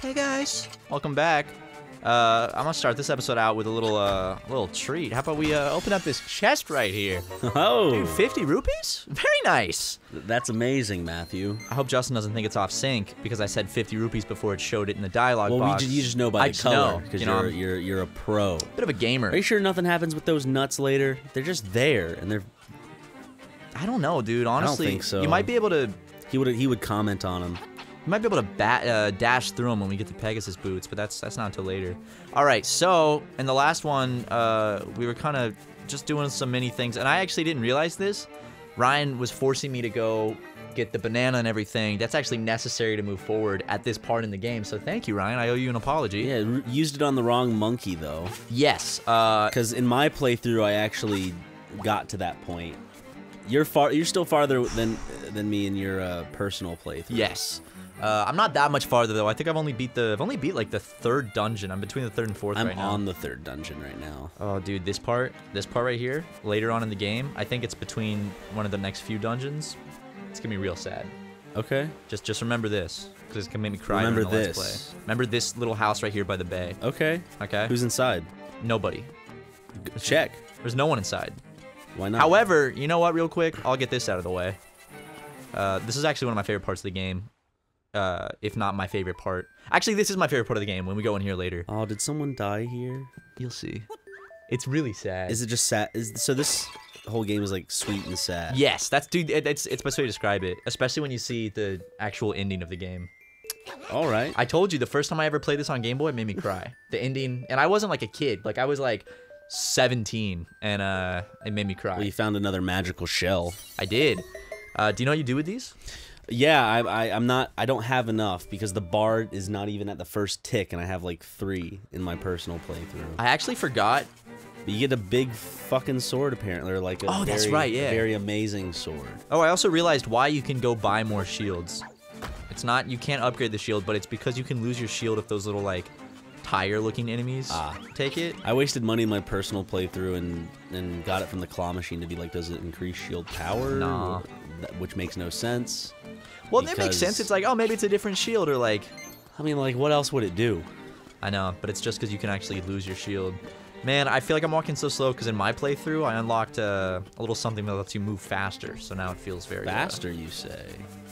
Hey guys, welcome back. Uh, I'm gonna start this episode out with a little, uh, little treat. How about we uh, open up this chest right here? Oh, Dude, 50 rupees? Very nice. that's amazing, Matthew. I hope Justin doesn't think it's off sync because I said 50 rupees before it showed it in the dialogue Well, we box. ju- you just know by I the color because you you know, are you're you're a pro. bit of a gamer. Are you sure nothing happens with those nuts later? They're just there, and they're. I don't know, dude. Honestly, think so. you might be able to. He would he would comment on them. You might be able to bat, uh, dash through them when we get the Pegasus boots, but that's that's not until later. All right, so in the last one, uh, we were kind of just doing some mini things, and I actually didn't realize this. Ryan was forcing me to go get the banana and everything. That's actually necessary to move forward at this part in the game. So thank you, Ryan. I owe you an apology. Yeah, used it on the wrong monkey though. Yes. Uh, Because in my playthrough, I actually got to that point. You're far. You're still farther than than me in your uh, personal playthrough. yes. Uh, I'm not that much farther though. I think I've only beat the I've only beat like the third dungeon. I'm between the third and 4th I'm right now. I'm on the third dungeon right now. Oh, dude, this part, this part right here, later on in the game, I think it's between one of the next few dungeons. It's gonna be real sad. Okay. Just, just remember this, because it's gonna make me cry. Remember the Let's this. Play. Remember this little house right here by the bay. Okay. Okay. Who's inside? Nobody. G- Check. There's no one inside. Why not? However, you know what? Real quick, I'll get this out of the way. Uh, this is actually one of my favorite parts of the game, uh, if not my favorite part. Actually, this is my favorite part of the game. When we go in here later, Oh, did someone die here? you'll see. It's really sad. Is it just sad? Is so this whole game is like sweet and sad. Yes, that's dude. it- It's it's best way to describe it, especially when you see the actual ending of the game. All right. I told you the first time I ever played this on Game Boy, it made me cry. The ending, and I wasn't like a kid. Like I was like 17, and uh, it made me cry. well, you found another magical shell. I did. Uh, do you know what you do with these? Yeah, I, I I'm not. I don't have enough because the bard is not even at the first tick, and I have like three in my personal playthrough. I actually forgot. But you get a big fucking sword apparently, or like a Oh, that's very- right, yeah. very amazing sword. Oh, I also realized why you can go buy more shields. It's not you can't upgrade the shield, but it's because you can lose your shield if those little like tire-looking enemies Ah. take it. I wasted money in my personal playthrough and and got it from the claw machine to be like, does it increase shield power? Nah. Which makes no sense. Well, that makes sense. It's like, oh, maybe it's a different shield, or like, I mean, like, what else would it do? I know, but it's just because you can actually lose your shield. Man, I feel like I'm walking so slow because in my playthrough, I unlocked uh, a little something that lets you move faster. So now it feels very uh, Faster, you say?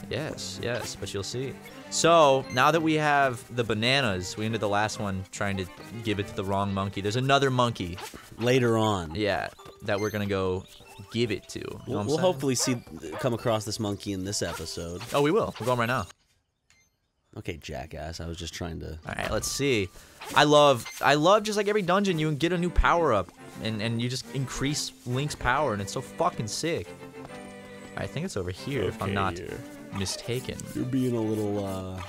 Yes, yes, but you'll see. So now that we have the bananas, we ended the last one trying to give it to the wrong monkey. There's another monkey, Later on, yeah, that we're gonna go give it to. You know we'll, we'll hopefully see come across this monkey in this episode. Oh, we will. We're going right now. Okay, jackass. I was just trying to. All right, let's see. I love, I love just like every dungeon, you get a new power up, and and you just increase Link's power, and it's so fucking sick. I think it's over here, if I'm not here. Mistaken. You're being a little uh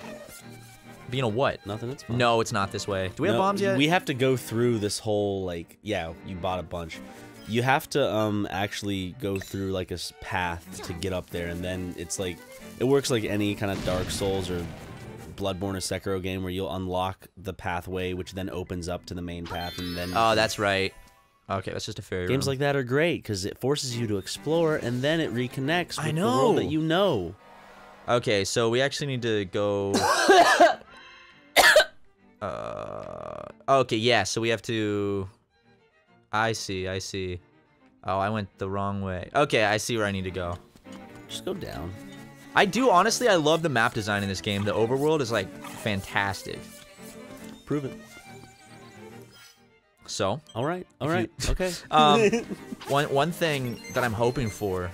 Being a what? nothing. It's fine. No, it's not this way. Do we have bombs yet? We have to go through this whole like yeah, you bought a bunch. You have to um actually go through like a path to get up there and then it's like it works like any kind of Dark Souls or Bloodborne or Sekiro game where you'll unlock the pathway which then opens up to the main path and then Oh, that's right. Okay, that's just a fairy games room. like that are great cuz it forces you to explore and then it reconnects with I the world that you know. Okay, so we actually need to go. uh, okay, yeah. So we have to. I see. I see. Oh, I went the wrong way. Okay, I see where I need to go. Just go down. I do honestly. I love the map design in this game. The overworld is like fantastic. Prove it. So, All right, all right, you- okay. um, one one thing that I'm hoping for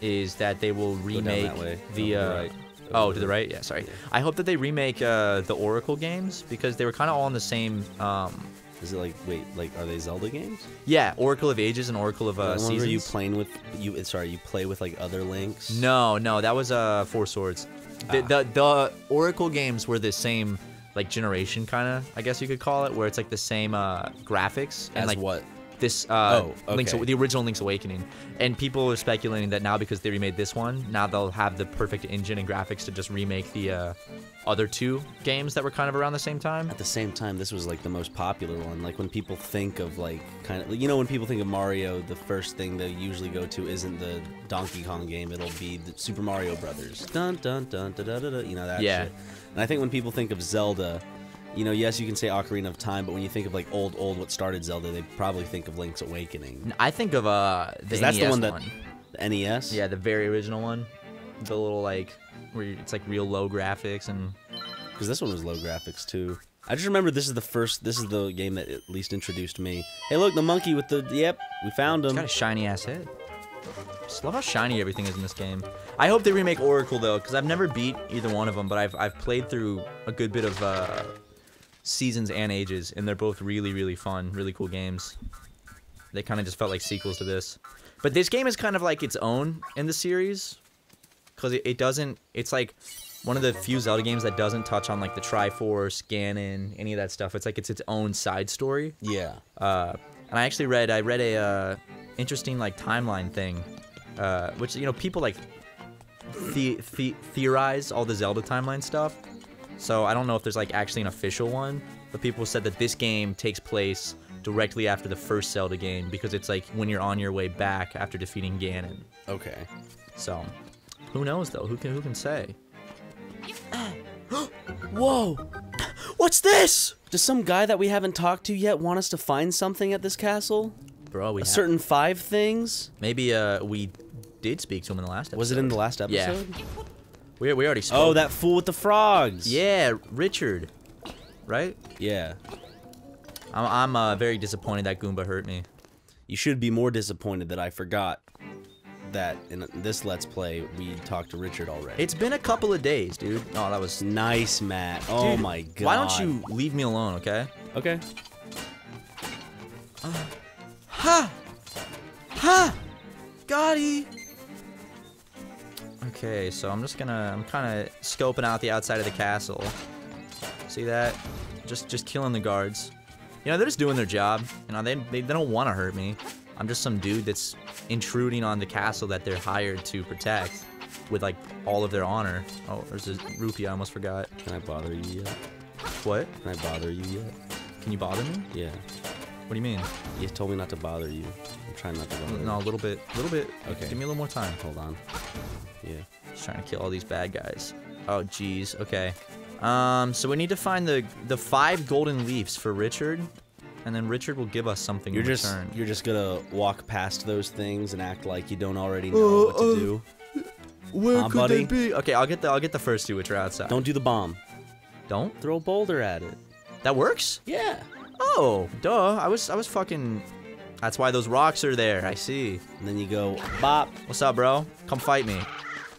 is that they will remake the. Uh, right. Oh, to the right? Yeah, sorry. I hope that they remake uh, the Oracle games because they were kind of all in the same. Um, Is it like wait, like are they Zelda games? yeah, Oracle of Ages and Oracle of uh, where you playing with you? Sorry, you play with like other links. no, no, that was uh, Four Swords. The, Ah. the the Oracle games were the same like generation kind of, I guess you could call it, where it's like the same uh, graphics and As like what? This uh, Oh, Link's the original Link's Awakening, and people are speculating that now because they remade this one, now they'll have the perfect engine and graphics to just remake the uh, other two games that were kind of around the same time. At the same time, this was like the most popular one. Like when people think of like kind of, you know, when people think of Mario, the first thing they usually go to isn't the Donkey Kong game. It'll be the Super Mario Brothers. Dun dun dun da da da da. You know that Yeah. shit. And I think when people think of Zelda, you know, yes, you can say Ocarina of Time, but when you think of like old, old, what started Zelda, they probably think of Link's Awakening. I think of uh, the that's the one that the NES. Yeah, the very original one, the little like where it's like real low graphics and Because this one was low graphics too. I just remember this is the first. This is the game that at least introduced me. Hey, look, the monkey with the. Yep, we found him. got a shiny ass head. Just love how shiny everything is in this game. I hope they remake Oracle though, because I've never beat either one of them, but I've I've played through a good bit of uh, seasons and ages, and they're both really really fun, really cool games. They kind of just felt like sequels to this, but this game is kind of like its own in the series, because it, it doesn't. It's like one of the few Zelda games that doesn't touch on like the Triforce, Ganon, any of that stuff. It's like it's its own side story. Yeah. Uh, and I actually read I read a uh, interesting like timeline thing, uh, which you know people like the- the- theorize all the Zelda timeline stuff. So I don't know if there's like actually an official one, but people said that this game takes place directly after the first Zelda game because it's like when you're on your way back after defeating Ganon. Okay. So who knows though? Who can who can say? Whoa! What's this, Does some guy that we haven't talked to yet want us to find something at this castle? bro? We A have- certain five things? maybe uh we did speak to him in the last episode. Was it in the last episode? Yeah. Episode? We we already spoke. Oh, that fool with the frogs. Yeah, Richard. Right? Yeah. I'm, I'm uh, very disappointed that Goomba hurt me. You should be more disappointed that I forgot that in this Let's Play we talked to Richard already. It's been a couple of days, dude. Oh, that was. nice, Matt. Oh Dude, my god. Why don't you leave me alone, okay? Okay. Uh, Ha! Ha! Gotti! Okay, so I'm just gonna. I'm kind of scoping out the outside of the castle. See that? Just, just killing the guards. You know, they're just doing their job. You know, they, they, they don't want to hurt me. I'm just some dude that's intruding on the castle that they're hired to protect with, like, all of their honor. Oh, there's a rupee I almost forgot. Can I bother you yet? What? Can I bother you yet? Can you bother me? Yeah. What do you mean? You told me not to bother you. I'm trying not to bother No, a little bit. A little bit. Okay. Give me a little more time. Hold on. Yeah. Just trying to kill all these bad guys. Oh, jeez. Okay. Um, so we need to find the the five golden leaves for Richard, and then Richard will give us something You're in just return. you're just gonna walk past those things and act like you don't already know what to do. Where Huh, buddy? be? Okay, I'll get the I'll get the first two which are outside. Don't do the bomb. Don't. Throw a boulder at it. That works? Yeah. Oh, duh. I was I was fucking. That's why those rocks are there. I see. And then you go bop. What's up, bro? Come fight me.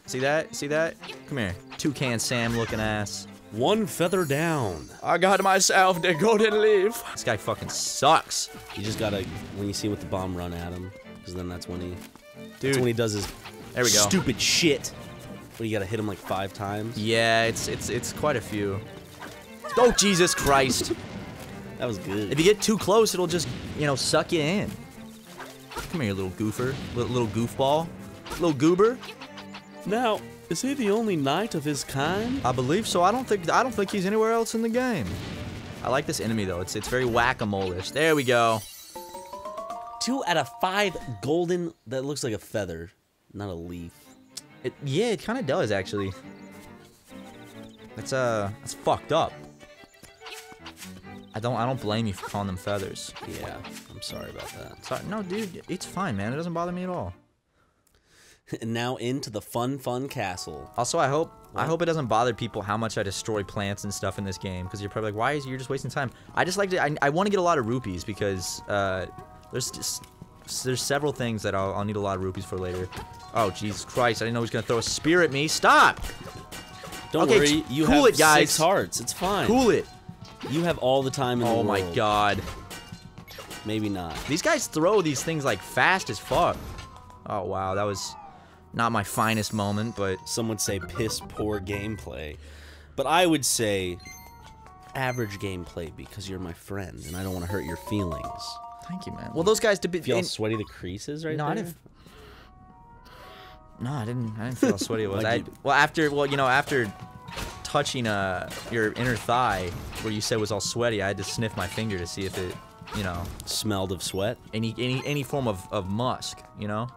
See that? See that? Come here. Toucan Sam looking ass. One feather down. I got myself the golden leaf. This guy fucking sucks. You just gotta when you see him with the bomb, run at him, because then that's when he Dude. that's when he does his There we go. stupid shit. When you gotta hit him like five times. Yeah, it's it's it's quite a few. Oh Jesus Christ! That was good. If you get too close, it'll just you know suck you in. Come here, little goofer, little, little goofball, little goober. Now, is he the only knight of his kind? I believe so. I don't think I don't think he's anywhere else in the game. I like this enemy though. It's it's very whack-a-mole-ish. There we go. Two out of five golden. That looks like a feather, not a leaf. It, yeah, it kind of does actually. It's uh, it's fucked up. I don't I don't blame you for calling them feathers. Yeah, I'm sorry about that. Sorry, no, dude, it's fine, man. It doesn't bother me at all. And now into the fun, fun castle. Also, I hope I hope it doesn't bother people how much I destroy plants and stuff in this game because you're probably like, why is you're just wasting time? I just like to. I, I want to get a lot of rupees because uh, there's just there's several things that I'll, I'll need a lot of rupees for later. Oh Jesus Christ! I didn't know he was gonna throw a spear at me. Stop! Don't Okay, worry, you cool have it, guys. six hearts. It's fine. Cool it! You have all the time in the world. Oh my God! Maybe not. These guys throw these things like fast as fuck. Oh wow, that was not my finest moment, but Some would say piss poor gameplay, but I would say average gameplay because you're my friend and I don't want to hurt your feelings. Thank you, man. Well, those guys did. Feel sweaty the creases right no, there? I. No, I didn't. I didn't feel sweaty it was. Like I well after well you know after touching uh your inner thigh where you said was all sweaty, I had to sniff my finger to see if it you know Smelled of sweat. any any any form of of musk. You know.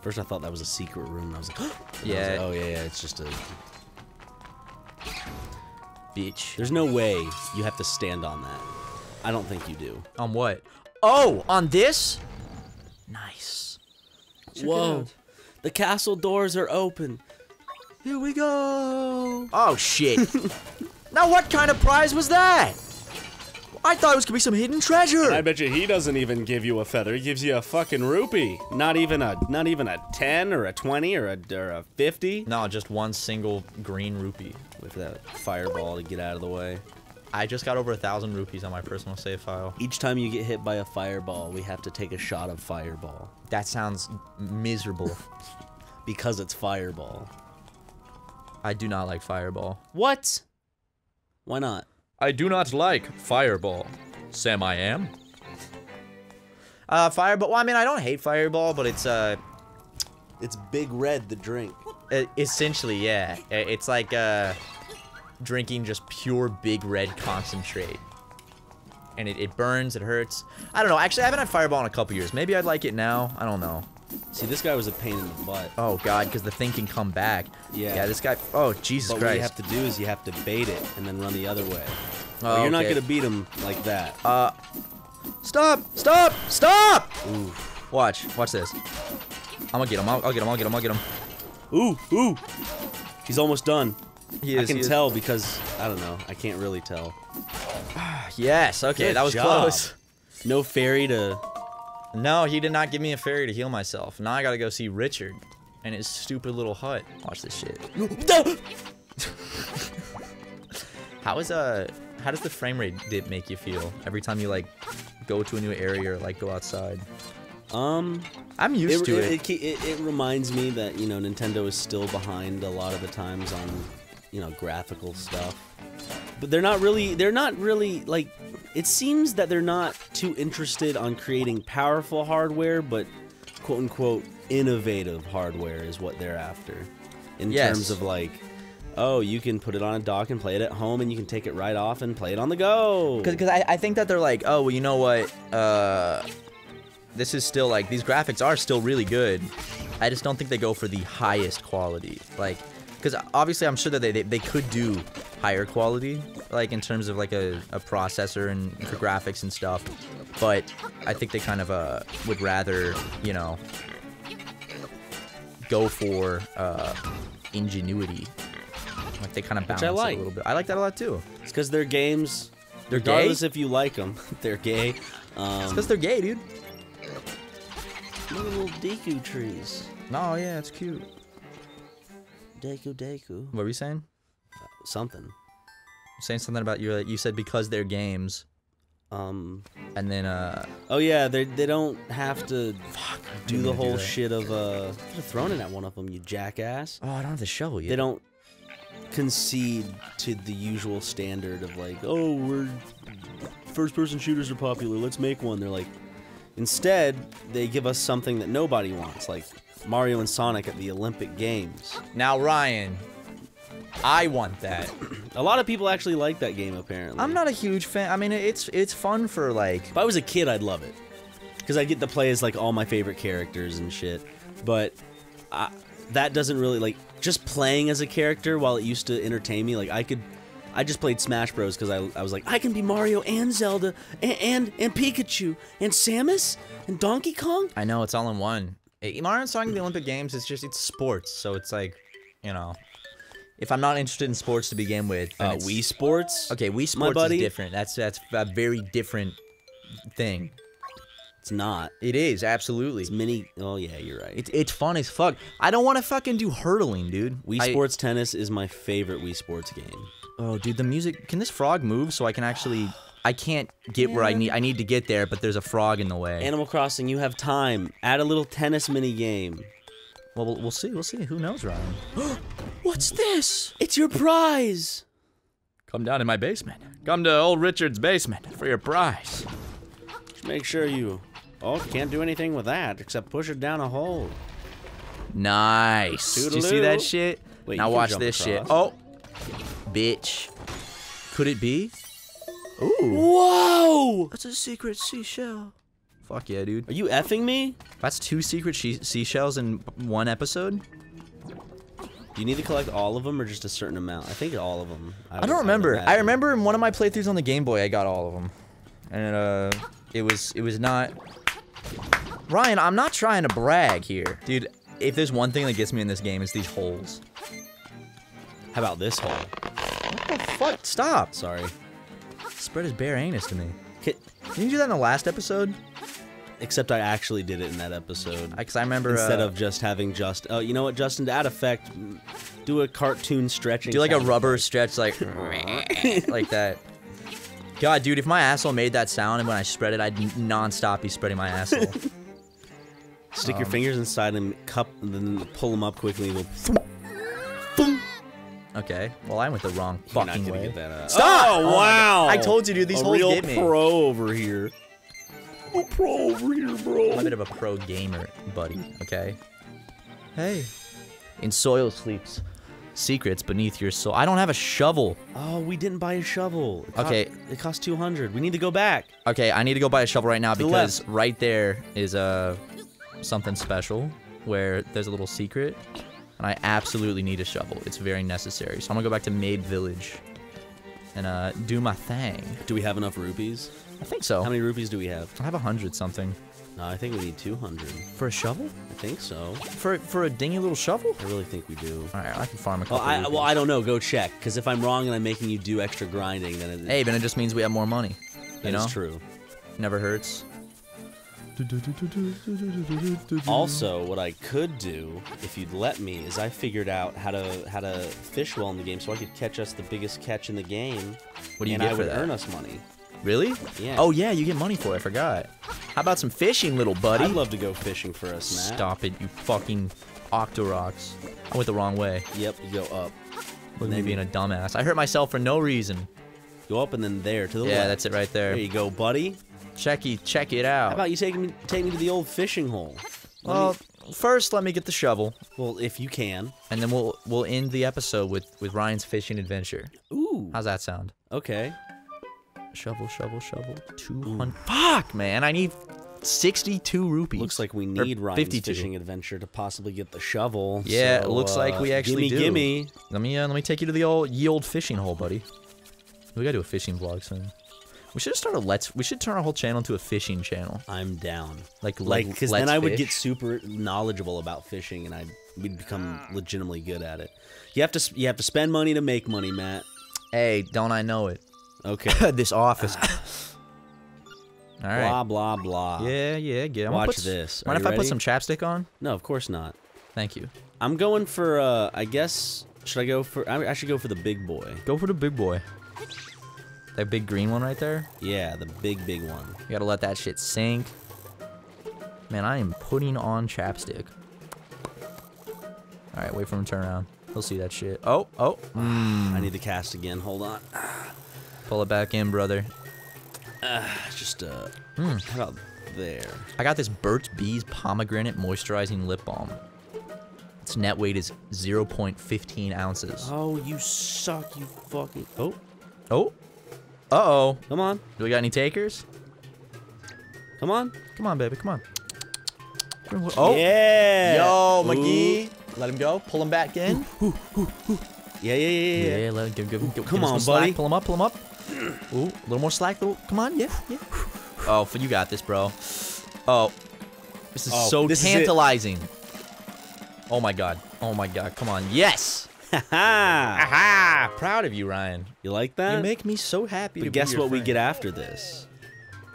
First, I thought that was a secret room. And I was like, I was Yeah. like, oh yeah, yeah. It's just a. beach. There's no way you have to stand on that. I don't think you do. On what? Oh, on this? Nice. Whoa! The castle doors are open. Here we go. Oh shit. now what kind of prize was that? I thought it was gonna be some hidden treasure. I bet you he doesn't even give you a feather. He gives you a fucking rupee. Not even a not even a ten or a twenty or a or a fifty. no, just one single green rupee. With that fireball to get out of the way. I just got over a thousand rupees on my personal save file. Each time you get hit by a fireball, we have to take a shot of fireball That sounds miserable. because it's fireball. I do not like Fireball. What? Why not? I do not like Fireball. Sam, I am. Uh, Fireball. Well, I mean, I don't hate Fireball, but it's uh, It's Big Red, the drink. essentially, yeah. It's like uh, drinking just pure Big Red concentrate, and it, it burns. It hurts. I don't know. Actually, I haven't had Fireball in a couple years. Maybe I'd like it now. I don't know. See, this guy was a pain in the butt. Oh God, because the thing can come back. Yeah. Yeah. This guy. Oh Jesus But what you have to do is you have to bait it and then run the other way. Oh, But you're not gonna beat him like that. Uh, stop! Stop! Stop! Ooh, Watch, watch this. I'm gonna get him. I'll, I'll get him. I'll get him. I'll get him. ooh, ooh! He's almost done. He is. I can tell because I don't know. I can't really tell. Yes. Okay, Good that was job. close. No fairy to. No, he did not give me a fairy to heal myself. Now I gotta go see Richard and his stupid little hut. Watch this shit. How is uh? How does the frame rate dip make you feel every time you like go to a new area or like go outside? Um, I'm used it, to it, it. it, it, it reminds me that you know Nintendo is still behind a lot of the times on you know graphical stuff, but they're not really. They're not really like. It seems that they're not too interested on creating powerful hardware, but quote unquote innovative hardware is what they're after. In Yes. terms of like. Oh, you can put it on a dock and play it at home, and you can take it right off and play it on the go. Because I, I think that they're like, oh, well, you know what? Uh, this is still like these graphics are still really good. I just don't think they go for the highest quality. Like, because obviously I'm sure that they, they they could do higher quality, like in terms of like a, a processor and for graphics and stuff. But I think they kind of uh would rather you know go for uh ingenuity. Like they kind of balance I it a little bit. I like that a lot too. It's because they're games. They're gay? regardless if you like them, they're gay. Um, Because they're gay, dude. Look at little Deku trees. Oh yeah, it's cute. Deku Deku. What were you saying? Something. Saying something about you. You said because they're games, Um. and then uh, Oh yeah, they they don't have to fuck, do the to do whole shit of uh. You could have thrown it at one of them, you jackass. oh, I don't have the shovel yet. They don't concede to the usual standard of like, oh, we're first-person shooters are popular. Let's make one. They're like, instead, they give us something that nobody wants, like Mario and Sonic at the Olympic Games. Now, Ryan, I want that. A lot of people actually like that game, apparently. I'm not a huge fan. I mean, it's it's fun for like. If I was a kid, I'd love it because I get to play as like all my favorite characters and shit. But I, that doesn't really like just playing as a character. While it used to entertain me, like I could, I just played Smash Bros. because I, I was like I can be Mario and Zelda and, and and Pikachu and Samus and Donkey Kong. I know it's all in one. Mario and Sonic in the Olympic Games. It's just it's sports, so it's like, you know, if I'm not interested in sports to begin with, then Uh, it's, Wii Sports. Okay, Wii my Sports buddy. is different. That's that's a very different thing. It's not. It is absolutely. It's mini. Oh yeah, you're right. It's it's fun as fuck. I don't want to fucking do hurdling, dude. Wii I- Sports Tennis is my favorite Wii Sports game. Oh, dude, the music. Can this frog move so I can actually? I can't get where I need. I need to get there, but there's a frog in the way. Animal Crossing, you have time. Add a little tennis mini game. Well, we'll, we'll see. We'll see. Who knows, Ryan? What's this? It's your prize. Come down in my basement. Come to old Richard's basement for your prize. Make sure you. Oh, can't do anything with that except push it down a hole. Nice. Did you see that shit? Wait, now watch jump this shit. Oh, bitch. Could it be? Ooh, Whoa! that's a secret seashell. Fuck yeah, dude. Are you effing me? That's two secret she- seashells in one episode. Do you need to collect all of them or just a certain amount? I think all of them. I don't remember. I remember in one of my playthroughs on the Game Boy, I got all of them, and uh, it was it was not. Ryan, I'm not trying to brag here, dude. If there's one thing that gets me in this game, it's these holes. How about this hole? What the fuck? Stop! Sorry. Spread his bare anus to me. Ki- Didn't you do that in the last episode? Except I actually did it in that episode. Because I, remember Instead uh, of just having just. Oh, you know what, Justin? To add effect, mm, do a cartoon stretching. do like a rubber effect. stretch, like like that. God, dude, if my asshole made that sound and when I spread it, I'd non-stop be spreading my asshole. Stick Um, your fingers inside and cup, and then pull them up quickly. And go, okay, well, I went the wrong You're fucking gonna way. get that out. Stop! Oh, Oh wow! I told you, dude, these a holes real get me. pro over here. A pro over here, bro. I'm a bit of a pro gamer, buddy, okay? Hey. In soil sleeps secrets beneath your soul. I don't have a shovel. Oh, we didn't buy a shovel. It Okay. it cost 200. We need to go back. Okay, I need to go buy a shovel right now because right there is uh, something special where there's a little secret. And I absolutely need a shovel. It's very necessary. So I'm gonna go back to Mabe Village and uh, do my thing. Do we have enough rupees? I think so. How many rupees do we have? I have a hundred something. No, I think we need 200. For a shovel? I think so. For for a dingy little shovel? I really think we do. Alright, I can farm a Well, couple. I, well, I don't know. Go check. Because if I'm wrong and I'm making you do extra grinding, then it, Hey, but it just means we have more money. that You know? true. Never hurts. Also, what I could do, if you'd let me, is I figured out how to how to fish well in the game, so I could catch us the biggest catch in the game. What do you and get I for would that? earn us money. Really? Yeah. Oh yeah, you get money for it. I forgot. How about some fishing, little buddy? I'd love to go fishing for us, Matt. Stop it, you fucking Octoroks. I went the wrong way. Yep, you go up. Look at me being a dumbass. I hurt myself for no reason. Go up and then there to the Yeah, left. that's it right there. There you go, buddy. Checky, check it out. How about you take me take me to the old fishing hole? Let well, me- first let me get the shovel, well, if you can. and then we'll we'll end the episode with with Ryan's fishing adventure. Ooh. How's that sound? Okay. Shovel, shovel, shovel. Two hundred. Fuck, man! I need sixty-two rupees. Looks like we need Ryan's 52. fishing adventure to possibly get the shovel. Yeah, it so, looks like we uh, actually gimme, do. Gimme. Let me uh, let me take you to the old ye old fishing hole, buddy. We gotta do a fishing vlog soon. We should start a let's. We should turn our whole channel into a fishing channel. I'm down. Like Like, because then I would get super knowledgeable about fishing, and I'd we'd become legitimately good at it. You have to you have to spend money to make money, Matt. Hey, don't I know it? Okay. this office. All right. blah blah blah. Yeah, yeah, yeah. I'm Watch put, this. Are Mind if I put some chapstick on? No, of course not. Thank you. I'm going for. uh I guess. Should I go for? I I should go for the big boy. Go for the big boy. That big green one right there. Yeah, the big big one. You gotta let that shit sink. Man, I am putting on chapstick. All right, wait for him to turn around. He'll see that shit. Oh, oh. I need to cast again. Hold on. Pull it back in, brother. Just uh. Hmm. How about there? I got this Burt's Bees Pomegranate Moisturizing Lip Balm. Its net weight is 0.15 ounces. Oh, you suck, you fucking. Oh, Oh. Uh-oh. come on, Do we got any takers? come on. Come on, baby. Come on. Oh. yeah. Yo, Ooh. Magee. Let him go. Pull him back in. Yeah, yeah, yeah, yeah. Yeah, let him give, give, give, give Come some on, slack. buddy. Pull him up. Pull him up. Ooh, a little more slack. Little, come on. Yeah, yeah. Oh, you got this, bro. Oh, this is Oh, so this is tantalizing. Oh my god. Oh my god. Come on. Yes. Ha Aha! Proud of you, Ryan. You like that? You make me so happy. to but be guess your what we get after this?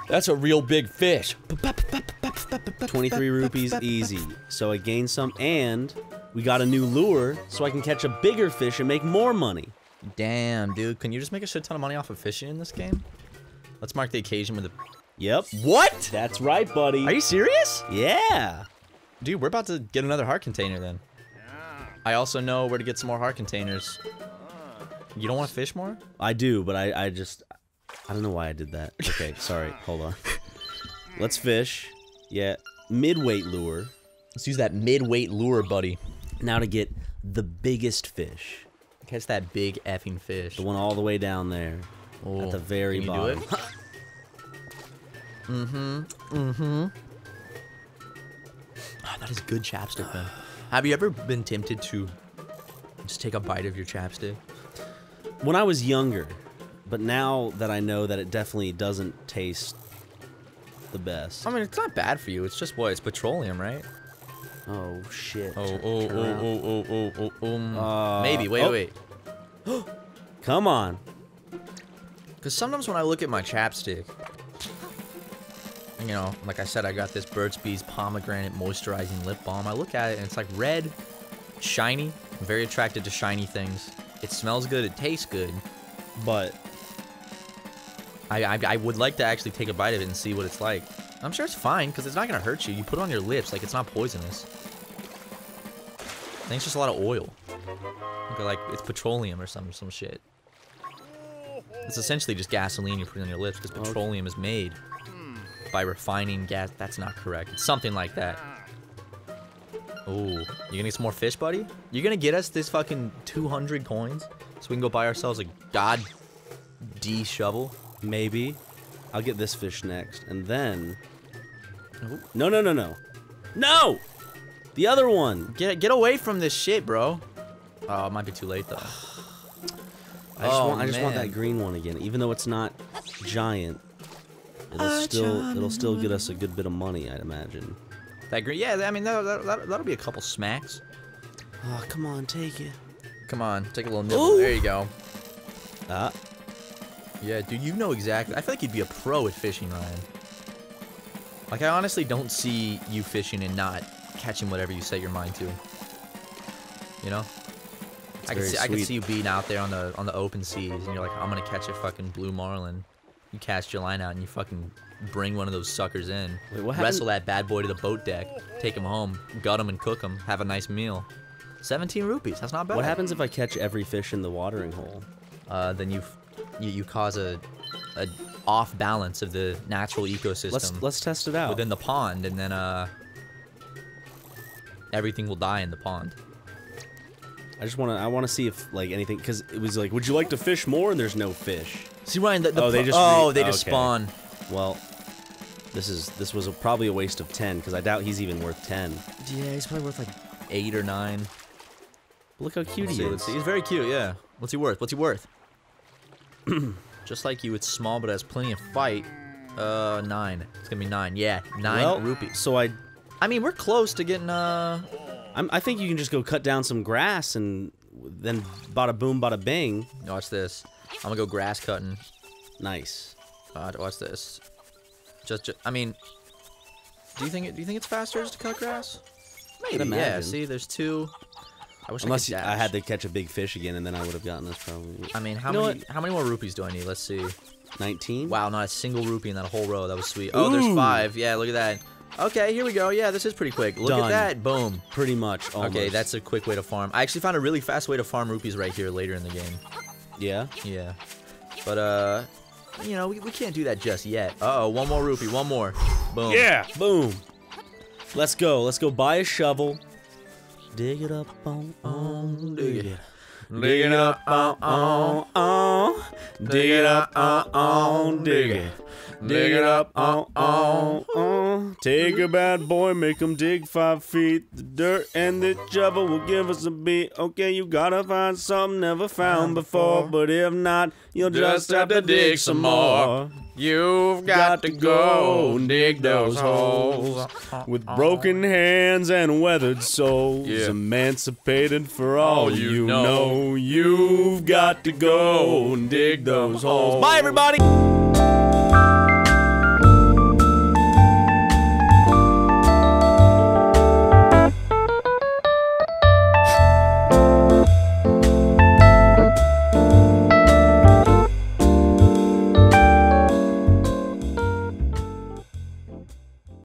That's a real big fish. 23 rupees easy. So I gained some, and we got a new lure, so I can catch a bigger fish and make more money. Damn, dude. Can you just make a shit ton of money off of fishing in this game? Let's mark the occasion with a. Yep. What? That's right, buddy. Are you serious? Yeah. Dude, we're about to get another heart container then. I also know where to get some more heart containers. You don't want to fish more? I do, but I, I just, I don't know why I did that. Okay, sorry. Hold on. Let's fish. Yeah, mid-weight lure. Let's use that mid-weight lure, buddy. Now to get the biggest fish. Catch that big effing fish. The one all the way down there. Oh, at the very bottom. mm-hmm. Mm-hmm. Oh, that is good chapstick, man. Have you ever been tempted to just take a bite of your chapstick? When I was younger, but now that I know that it definitely doesn't taste the best. I mean, it's not bad for you. It's just what? It's petroleum, right? Oh shit. Oh, oh, oh, oh, oh, oh, oh, oh. um, Uh, Maybe. Wait, oh. wait. Come on. Because sometimes when I look at my chapstick, you know, like I said, I got this Burt's Bees Pomegranate Moisturizing Lip Balm. I look at it and it's like red, shiny. I'm very attracted to shiny things. It smells good. It tastes good. But I, I, I would like to actually take a bite of it and see what it's like. I'm sure it's fine because it's not going to hurt you. You put it on your lips like it's not poisonous. I think it's just a lot of oil. Like, like it's petroleum or some some shit. It's essentially just gasoline you're putting on your lips because petroleum is made by refining gas. That's not correct. It's something like that. Ooh, you gonna get some more fish, buddy? You're gonna get us this fucking 200 coins so we can go buy ourselves a god D shovel? Maybe I'll get this fish next, and then. No, no, no, no, no! The other one. Get get away from this shit, bro. Oh, it might be too late though. I just Oh, want. I just want that green one again, even though it's not giant. It'll A still. It'll still get us a good bit of money, I'd imagine. That green, yeah. I mean, that, that, that, that'll be a couple smacks. Oh, come on, take it. Come on, take a little nibble. Ooh. There you go. Ah, Yeah, dude, you know exactly. I feel like you'd be a pro at fishing, Ryan. Like, I honestly don't see you fishing and not catching whatever you set your mind to. You know? I can very see I can see you being out there on the on the open seas, and you're like, I'm gonna catch a fucking blue marlin. You cast your line out, and you fucking bring one of those suckers in. Wait, what wrestle that bad boy to the boat deck, take him home, gut him and cook him, have a nice meal. 17 rupees. That's not bad. what happens if I catch every fish in the watering hole? uh, then you, you you cause a, a off balance of the natural ecosystem Let's let's test it out. within the pond, and then uh, everything will die in the pond. I just want to. I want to see if like anything, because it was like, would you like to fish more? And there's no fish. See Ryan, the, the Oh, they just oh they just okay. spawn. Well, this is this was a, probably a waste of ten, because I doubt he's even worth ten. Yeah, he's probably worth like eight or nine. Look how cute Let's he see, is. let's see. He's very cute. Yeah. What's he worth? What's he worth? just like you, it's small but has plenty of fight. Uh, nine. It's gonna be nine. Yeah, nine well, rupees. So I, I mean, we're close to getting uh. I'm, I think you can just go cut down some grass and then bada boom, bada bing. Watch this. I'm gonna go grass cutting. Nice. Uh, watch this. Just, ju- I mean, do you think it? Do you think it's faster just to cut grass? Maybe. Yeah. See, there's two. I wish Unless I you, could I had to catch a big fish again, and then I would have gotten this probably. I mean, how You know many? How many more rupees do I need? Let's see. 19. Wow, not a single rupee in that whole row. That was sweet. Oh, there's five. Yeah, look at that. Okay, here we go. Yeah, this is pretty quick. Look Done. at that. Boom. Pretty much. Almost. Okay, that's a quick way to farm. I actually found a really fast way to farm rupees right here later in the game. yeah. Yeah. But, uh, you know, we, we can't do that just yet. Uh-oh, one more rupee. One more. Boom. Yeah. Boom. Let's go. Let's go buy a shovel. Dig it up um, um, on on. Dig it. Dig it up on on on. Dig it up on on. Dig it. Dig it up on on on. Take a bad boy, make him dig five feet. The dirt and the shovel will give us a beat. Okay, you gotta find something never found before. But if not, you'll just have to dig some more. You've got to go dig those holes with broken hands and weathered souls. Yeah. Emancipated for all All you you know. know. You've got to go dig those holes. Bye, everybody.